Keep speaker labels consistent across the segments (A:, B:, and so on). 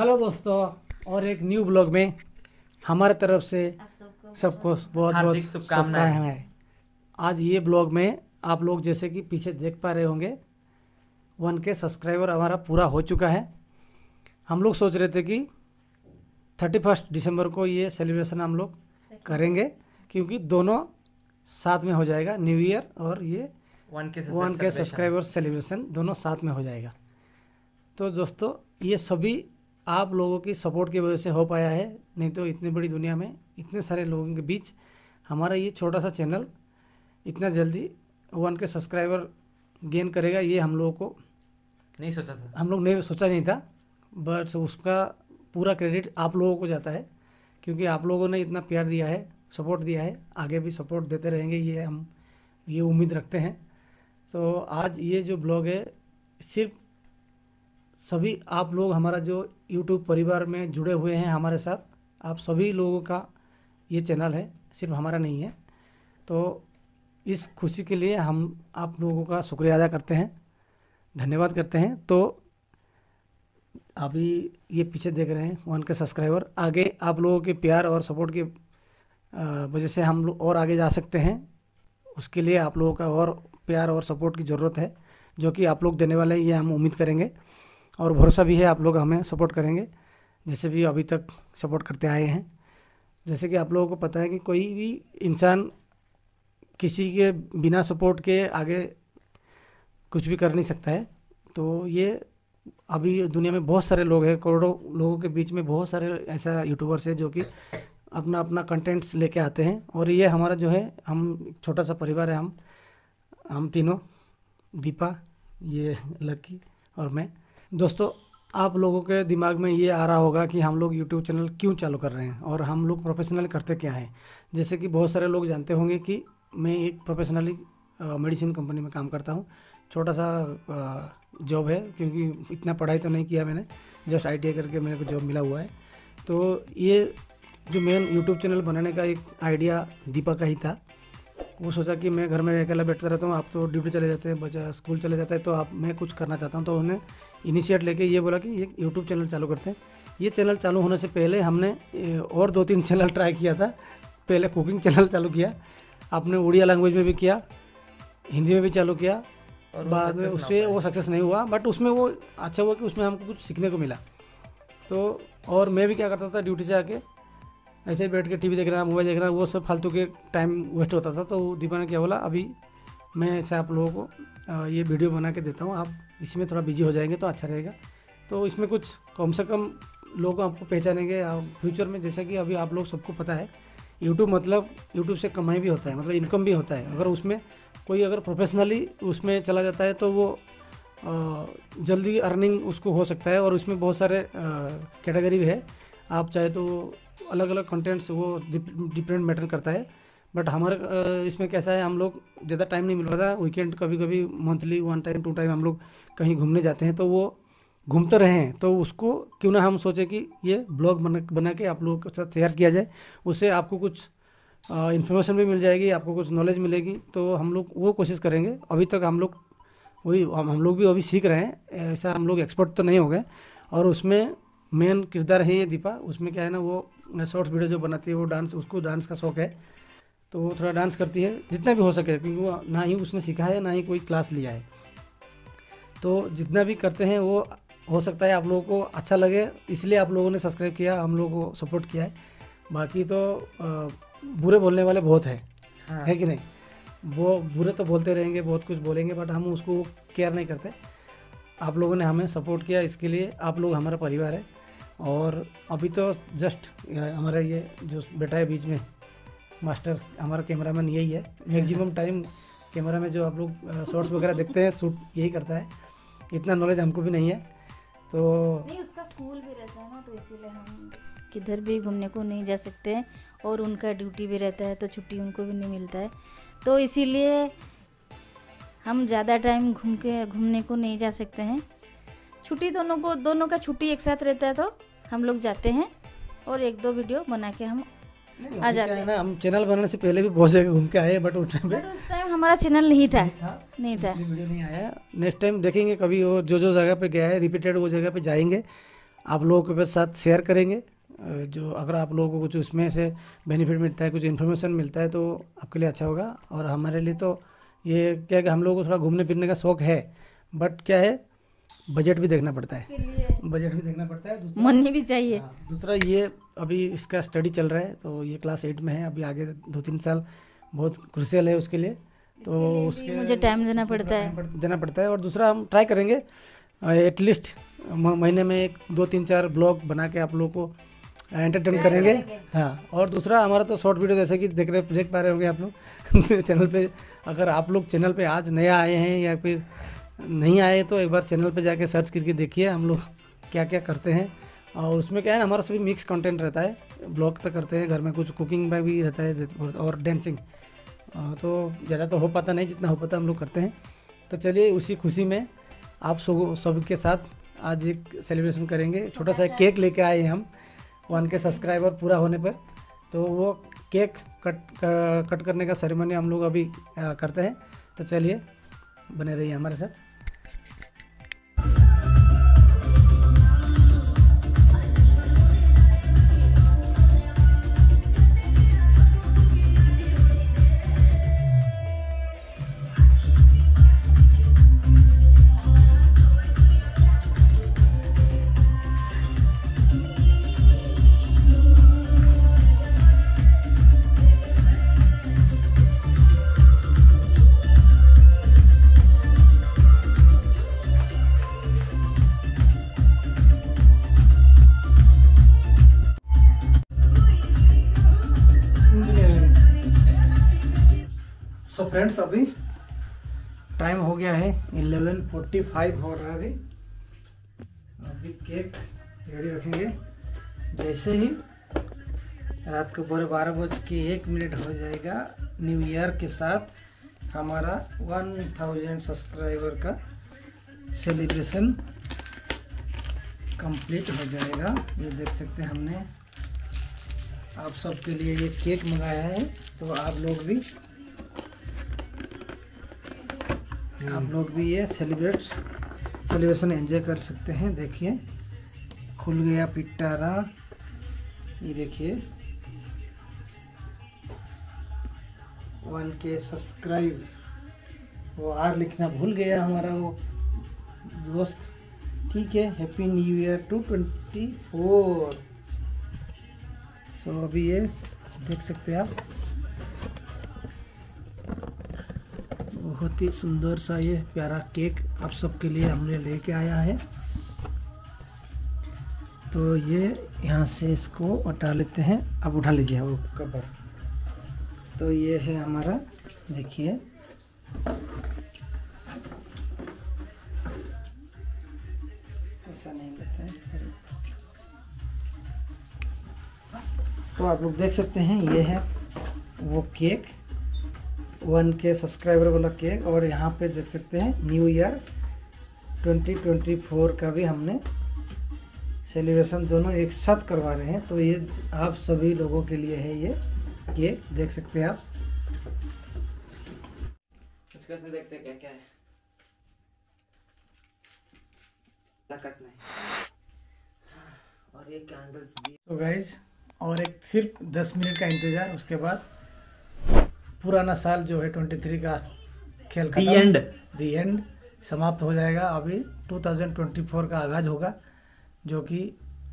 A: Hello दोस्तों और एक न्यू ब्लॉग में हमारे तरफ़ से सबको बहुत बहुत
B: शुभकामनाएँ।
A: हैं। आज ये ब्लॉग में आप लोग जैसे कि पीछे देख पा रहे होंगे वन के सब्सक्राइबर हमारा पूरा हो चुका है। हम लोग सोच रहे थे कि थर्टी फ़र्स्ट दिसंबर को ये सेलिब्रेशन हम लोग करेंगे क्योंकि दोनों साथ में हो जाएगा न्यू ईयर और ये
B: वन के
A: वन के सब्सक्राइबर सेलिब्रेशन दोनों साथ में हो जाएगा। तो दोस्तों ये सभी आप लोगों की सपोर्ट की वजह से हो पाया है। नहीं तो इतनी बड़ी दुनिया में इतने सारे लोगों के बीच हमारा ये छोटा सा चैनल इतना जल्दी वन के सब्सक्राइबर गेन करेगा ये हम लोगों को
B: नहीं सोचा था।
A: हम लोग नहीं सोचा नहीं था बट उसका पूरा क्रेडिट आप लोगों को जाता है क्योंकि आप लोगों ने इतना प्यार दिया है सपोर्ट दिया है आगे भी सपोर्ट देते रहेंगे ये हम ये उम्मीद रखते हैं। तो आज ये जो ब्लॉग है सिर्फ़ सभी आप लोग हमारा जो यूट्यूब परिवार में जुड़े हुए हैं हमारे साथ, आप सभी लोगों का ये चैनल है, सिर्फ़ हमारा नहीं है। तो इस खुशी के लिए हम आप लोगों का शुक्रिया अदा करते हैं, धन्यवाद करते हैं। तो अभी ये पीछे देख रहे हैं, वन के सब्सक्राइबर। आगे आप लोगों के प्यार और सपोर्ट की वजह से हम लोग और आगे जा सकते हैं। उसके लिए आप लोगों का और प्यार और सपोर्ट की ज़रूरत है, जो कि आप लोग देने वाले हैं, ये हम उम्मीद करेंगे। और भरोसा भी है, आप लोग हमें सपोर्ट करेंगे, जैसे भी अभी तक सपोर्ट करते आए हैं। जैसे कि आप लोगों को पता है कि कोई भी इंसान किसी के बिना सपोर्ट के आगे कुछ भी कर नहीं सकता है। तो ये अभी दुनिया में बहुत सारे लोग हैं, करोड़ों लोगों के बीच में बहुत सारे ऐसा यूट्यूबर्स हैं जो कि अपना अपना कंटेंट्स लेके आते हैं। और ये हमारा जो है, हम छोटा सा परिवार है, हम हम तीनों, दीपा, ये लकी और मैं। दोस्तों, आप लोगों के दिमाग में ये आ रहा होगा कि हम लोग यूट्यूब चैनल क्यों चालू कर रहे हैं और हम लोग प्रोफेशनल करते क्या हैं। जैसे कि बहुत सारे लोग जानते होंगे कि मैं एक प्रोफेशनली मेडिसिन कंपनी में काम करता हूँ। छोटा सा जॉब है, क्योंकि इतना पढ़ाई तो नहीं किया मैंने जस्ट आई करके मेरे को जॉब मिला हुआ है। तो ये जो मेन यूट्यूब चैनल बनाने का एक आइडिया दीपा का ही था। वो सोचा कि मैं घर में अकेला बैठता रहता हूँ, आप तो ड्यूटी चले जाते हैं, बच्चा स्कूल चले जाता है तो आप, मैं कुछ करना चाहता हूँ तो उन्हें इनिशिएट लेके ये बोला कि ये यूट्यूब चैनल चालू करते हैं। ये चैनल चालू होने से पहले हमने और दो तीन चैनल ट्राई किया था। पहले कुकिंग चैनल चालू किया आपने उड़िया लैंग्वेज में भी किया हिंदी में भी चालू किया
B: और
A: बाद में उससे वो सक्सेस नहीं हुआ बट उसमें वो अच्छा हुआ कि उसमें हमको कुछ सीखने को मिला। तो और मैं भी क्या करता था ड्यूटी से आके ऐसे ही बैठ के टीवी देखना मोबाइल देख देखना वो सब फालतू के टाइम वेस्ट होता था। तो दीपा ने क्या बोला अभी मैं ऐसे आप लोगों को ये वीडियो बना के देता हूँ आप इसमें थोड़ा बिज़ी हो जाएँगे तो अच्छा रहेगा। तो इसमें कुछ कम से कम लोग आपको पहचानेंगे फ्यूचर में, जैसा कि अभी आप लोग सबको पता है यूट्यूब मतलब यूट्यूब से कमाई भी होता है मतलब इनकम भी होता है। अगर उसमें कोई अगर प्रोफेशनली उसमें चला जाता है तो वो जल्दी अर्निंग उसको हो सकता है और उसमें बहुत सारे कैटेगरी भी है। आप चाहे तो अलग अलग कंटेंट्स वो डिपेंड मैटर करता है। बट हमारे इसमें कैसा है, हम लोग ज़्यादा टाइम नहीं मिल था वीकेंड कभी कभी monthly one time two time हम लोग कहीं घूमने जाते हैं तो वो घूमते रहें तो उसको क्यों ना हम सोचे कि ये ब्लॉग बना बना के आप लोगों के साथ शेयर किया जाए। उससे आपको कुछ इन्फॉर्मेशन भी मिल जाएगी, आपको कुछ नॉलेज मिलेगी। तो हम लोग वो कोशिश करेंगे। अभी तक हम लोग, वही हम लोग भी अभी सीख रहे हैं। ऐसा हम लोग एक्सपर्ट तो नहीं हो गए। और उसमें मेन किरदार है ये दीपा। उसमें क्या है ना, वो शॉर्ट्स वीडियो जो बनाती है, वो डांस उसको डांस का शौक है। तो वो थोड़ा डांस करती है जितना भी हो सके क्योंकि वो ना ही उसने सीखा है ना ही कोई क्लास लिया है। तो जितना भी करते हैं वो हो सकता है आप लोगों को अच्छा लगे इसलिए आप लोगों ने सब्सक्राइब किया हम लोगों को सपोर्ट किया है। बाकी तो बुरे बोलने वाले बहुत हैं
B: हाँ।
A: है कि नहीं? वो बुरे तो बोलते रहेंगे बहुत कुछ बोलेंगे बट हम उसको केयर नहीं करते। आप लोगों ने हमें सपोर्ट किया इसके लिए आप लोग हमारा परिवार है। और अभी तो जस्ट हमारा ये जो बेटा है बीच में मास्टर हमारा कैमरामैन यही है। मैक्सिमम टाइम कैमरा में जो आप लोग शॉर्ट्स वगैरह देखते हैं, शूट यही करता है। इतना नॉलेज हमको भी नहीं है। तो
C: नहीं, उसका स्कूल भी रहता है ना तो इसीलिए हम किधर भी घूमने को नहीं जा सकते हैं और उनका ड्यूटी भी रहता है तो छुट्टी उनको भी नहीं मिलता है। तो इसीलिए हम ज़्यादा टाइम घूम के, घूमने को नहीं जा सकते हैं। छुट्टी दोनों को, दोनों का छुट्टी एक साथ रहता है तो हम लोग जाते हैं और एक दो वीडियो बना के हम आ जाते
A: है ना हम चैनल बनाने से पहले भी बहुत जगह घूम के आए बट उस टाइम
C: उस टाइम हमारा चैनल नहीं था। नहीं था।
A: वीडियो नहीं आया। नेक्स्ट टाइम देखेंगे कभी वो जो जो जगह पे गया है रिपीटेड वो जगह पे जाएँगे। आप लोगों के साथ शेयर करेंगे। जो अगर आप लोगों को कुछ उसमें से बेनिफिट मिलता है कुछ इन्फॉर्मेशन मिलता है तो आपके लिए अच्छा होगा। और हमारे लिए तो ये क्या है कि हम लोगों को थोड़ा घूमने फिरने का शौक है बट क्या है बजट भी देखना पड़ता है। बजट भी देखना पड़ता है।
C: मनी भी चाहिए।
A: हाँ, दूसरा ये अभी इसका स्टडी चल रहा है तो ये क्लास एट में है अभी आगे दो तीन साल बहुत क्रुशियल है उसके लिए। तो उसके
C: मुझे टाइम देना पड़ता है।
A: देना पड़ता है और दूसरा हम ट्राई करेंगे एटलीस्ट महीने में एक दो तीन चार ब्लॉग बना के आप लोगों को एंटरटेन करेंगे। हाँ और दूसरा हमारा तो शॉर्ट वीडियो जैसे कि देख रहे देख पा रहे होंगे आप लोग। चैनल पे अगर आप लोग चैनल पे आज नया आए हैं या फिर नहीं आए तो एक बार चैनल पे जाके सर्च करके देखिए हम लोग क्या क्या करते हैं। और उसमें क्या है हमारा सभी मिक्स कंटेंट रहता है। ब्लॉग तो करते हैं, घर में कुछ कुकिंग में भी रहता है, और डांसिंग तो ज़्यादा तो हो पाता नहीं, जितना हो पाता हम लोग करते हैं। तो चलिए, उसी खुशी में आप सब सबके साथ आज एक सेलिब्रेशन करेंगे। छोटा सा केक लेके आए हम वन के सब्सक्राइबर पूरा होने पर। तो वो केक कट कट करने का सेरेमनी हम लोग अभी करते हैं। तो चलिए, बने रहिए हमारे साथ। फ्रेंड्स, अभी टाइम हो गया है 11:45 हो रहा है अभी। अभी केक रेडी रखेंगे। जैसे ही रात को पूरे बारह बज के एक मिनट हो जाएगा न्यू ईयर के साथ हमारा 1000 सब्सक्राइबर का सेलिब्रेशन कंप्लीट हो जाएगा। ये देख सकते हैं हमने। आप सबके लिए ये केक मंगाया है तो आप लोग भी आप लोग भी ये सेलिब्रेट सेलिब्रेशन एंजॉय कर सकते हैं, देखिए। खुल गया पिटारा ये देखिए। वन के सब्सक्राइब वो आर लिखना भूल गया हमारा वो दोस्त। ठीक है happy new year two twenty four so अभी ये देख सकते हैं आप। बहुत ही सुंदर सा ये प्यारा केक आप सबके लिए हमने लेके आया है। तो ये यहाँ से इसको उठा लेते हैं। अब उठा लीजिए वो कवर। तो ये है हमारा, देखिए। ऐसा नहीं लेते हैं। तो आप लोग देख सकते हैं, ये है वो केक। वन के सब्सक्राइबर वाला केक और यहाँ पे देख सकते हैं न्यू ईयर 2024 का भी हमने सेलिब्रेशन दोनों एक साथ करवा रहे हैं। तो ये आप सभी लोगों के लिए है ये केक देख सकते हैं आप।
B: से देखते हैं क्या क्या है। और ये कैंडल्स भी।
A: तो गाइज़ और एक सिर्फ़ 10 मिनट का इंतज़ार उसके बाद पुराना साल जो है 23 का खेल
B: The end.
A: दी एंड समाप्त हो जाएगा। अभी 2024 का आगाज़ होगा जो कि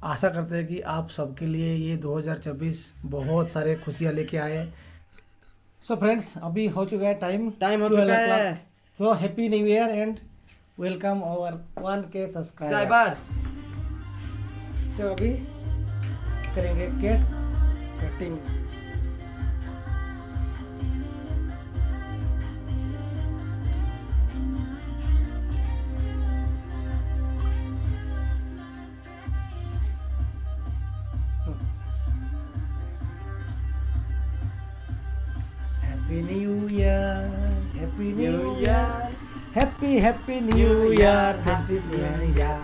A: आशा करते हैं कि आप सबके लिए ये 2026 बहुत सारे खुशियाँ लेके आए। सो फ्रेंड्स अभी हो चुका है टाइम
B: टाइम हो चुका है।
A: So happy new year and welcome our one K subscriber तो अभी करेंगे cake cutting Happy New Year, Happy
B: New Year,
A: Happy Happy
B: New Year,
A: Happy New Year.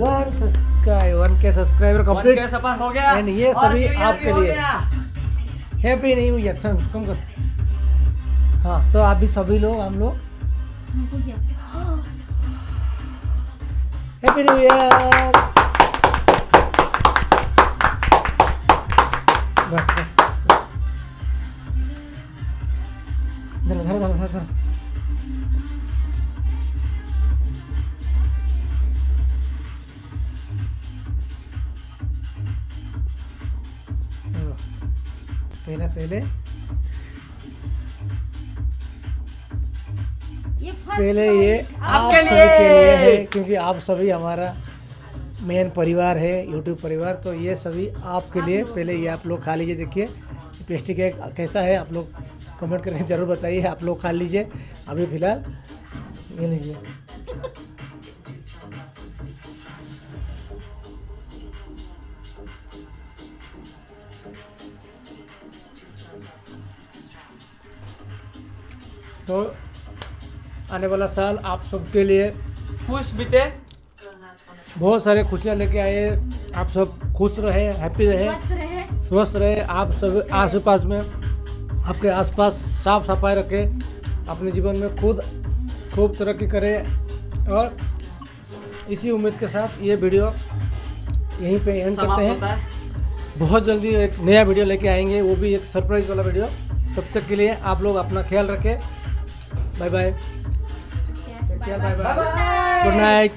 A: One subscribe one K subscriber complete
B: हो गया.
A: And ये सभी आपके लिए. Happy new year कम कर हाँ तो आप भी सभी लोग हम लोग. हैप्पी न्यू ईयर बस. था।
C: पहले पहले?
A: पहले ये
B: आपके
A: लिए, के लिए है क्योंकि आप सभी हमारा मेन परिवार है यूट्यूब परिवार तो ये सभी आपके लिए पहले ये आप लोग खा लीजिए देखिए पेस्ट्री केक कैसा है आप लोग कमेंट करके ज़रूर बताइए आप लोग खा लीजिए। अभी फ़िलहाल ये लीजिए। तो आने वाला साल आप सबके लिए
B: खुश बीते।
A: बहुत सारे खुशियाँ लेके आए। आप सब खुश रहे हैप्पी रहे।
C: स्वस्थ रहे।
A: स्वस्थ रहे। आप सब आस पास में आपके आसपास साफ़ सफ़ाई रखें अपने जीवन में खुद खूब तरक्की करें और इसी उम्मीद के साथ ये वीडियो यहीं पे एंड करते हैं।
B: होता है।
A: बहुत जल्दी एक नया वीडियो लेके आएँगे वो भी एक सरप्राइज़ वाला वीडियो। तब तक के लिए आप लोग अपना ख्याल रखें। Bye bye bye bye
B: bye
A: good night